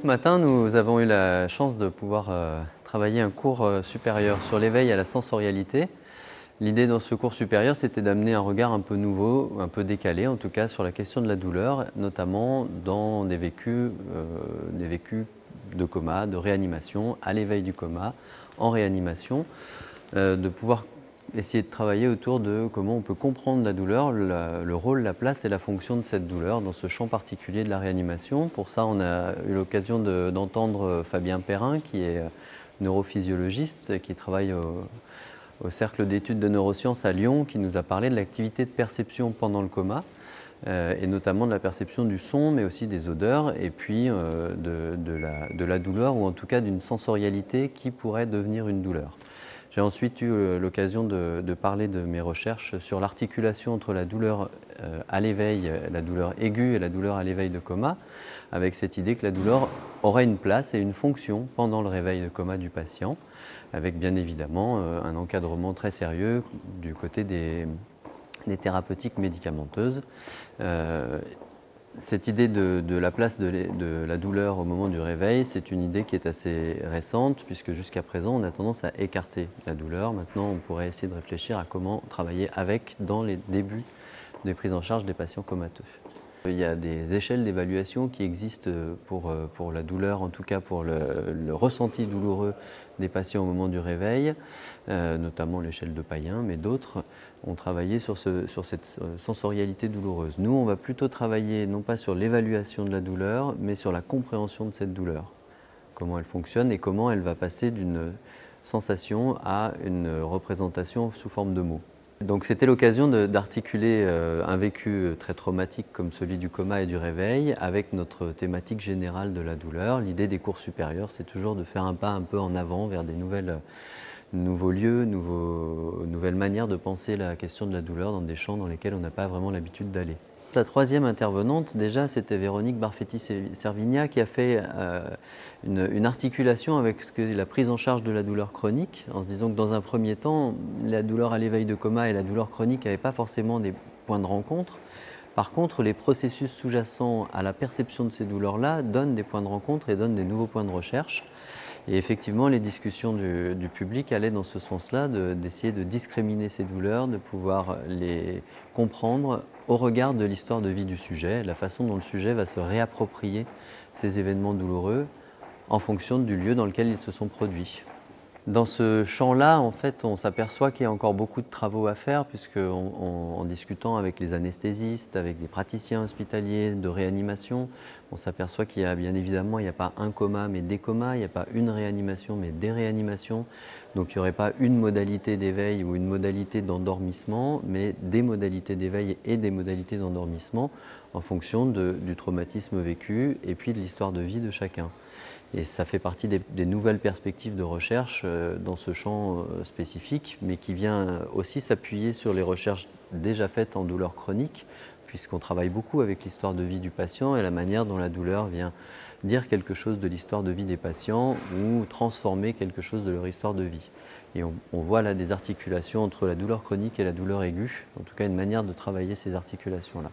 Ce matin, nous avons eu la chance de pouvoir euh, travailler un cours euh, supérieur sur l'éveil à la sensorialité. L'idée dans ce cours supérieur, c'était d'amener un regard un peu nouveau, un peu décalé en tout cas, sur la question de la douleur, notamment dans des vécus, euh, des vécus de coma, de réanimation, à l'éveil du coma, en réanimation, de pouvoir essayer de travailler autour de comment on peut comprendre la douleur, le rôle, la place et la fonction de cette douleur dans ce champ particulier de la réanimation. Pour ça, on a eu l'occasion d'entendre Fabien Perrin, qui est neurophysiologiste et qui travaille au, Cercle d'études de neurosciences à Lyon, qui nous a parlé de l'activité de perception pendant le coma. Euh, et notamment de la perception du son, mais aussi des odeurs, et puis euh, de la douleur, ou en tout cas d'une sensorialité qui pourrait devenir une douleur. J'ai ensuite eu euh, l'occasion de, parler de mes recherches sur l'articulation entre la douleur euh, à l'éveil, la douleur aiguë et la douleur à l'éveil de coma, avec cette idée que la douleur aurait une place et une fonction pendant le réveil de coma du patient, avec bien évidemment euh, un encadrement très sérieux du côté des, thérapeutiques médicamenteuses cette idée de, la place de, la douleur au moment du réveil, c'est une idée qui est assez récente, puisque jusqu'à présent, on a tendance à écarter la douleur. Maintenant, on pourrait essayer de réfléchir à comment travailler avec dans les débuts des prises en charge des patients comateux. Il y a des échelles d'évaluation qui existent pour, euh, la douleur, en tout cas pour le, ressenti douloureux des patients au moment du réveil, euh, notamment l'échelle de Payen, mais d'autres ont travaillé sur, sur, cette sensorialité douloureuse. Nous, on va plutôt travailler non pas sur l'évaluation de la douleur, mais sur la compréhension de cette douleur, comment elle fonctionne et comment elle va passer d'une sensation à une représentation sous forme de mots. Donc c'était l'occasion d'articuler euh, un vécu très traumatique comme celui du coma et du réveil avec notre thématique générale de la douleur. L'idée des cours supérieurs, c'est toujours de faire un pas un peu en avant vers des nouveaux lieux, nouvelles manières de penser la question de la douleur dans des champs dans lesquels on n'a pas vraiment l'habitude d'aller. La troisième intervenante, déjà, c'était Véronique Barfetti-Servigna qui a fait euh, une, articulation avec ce que, la prise en charge de la douleur chronique, en se disant que dans un premier temps, la douleur à l'éveil de coma et la douleur chronique n'avaient pas forcément des points de rencontre. Par contre, les processus sous-jacents à la perception de ces douleurs-là donnent des points de rencontre et donnent des nouveaux points de recherche. Et effectivement, les discussions du, public allaient dans ce sens-là, d'essayer de, discriminer ces douleurs, de pouvoir les comprendre au regard de l'histoire de vie du sujet, la façon dont le sujet va se réapproprier ces événements douloureux en fonction du lieu dans lequel ils se sont produits. Dans ce champ-là, en fait, on s'aperçoit qu'il y a encore beaucoup de travaux à faire, puisque en discutant avec les anesthésistes, avec des praticiens hospitaliers de réanimation, on s'aperçoit qu'il y a bien évidemment, il n'y a pas un coma, mais des comas, il n'y a pas une réanimation, mais des réanimations. Donc il n'y aurait pas une modalité d'éveil ou une modalité d'endormissement, mais des modalités d'éveil et des modalités d'endormissement en fonction du traumatisme vécu et puis de l'histoire de vie de chacun. Et ça fait partie des, nouvelles perspectives de recherche dans ce champ euh, spécifique, mais qui vient aussi s'appuyer sur les recherches déjà faites en douleur chronique, puisqu'on travaille beaucoup avec l'histoire de vie du patient et la manière dont la douleur vient dire quelque chose de l'histoire de vie des patients ou transformer quelque chose de leur histoire de vie. Et on, voit là des articulations entre la douleur chronique et la douleur aiguë, en tout cas une manière de travailler ces articulations-là.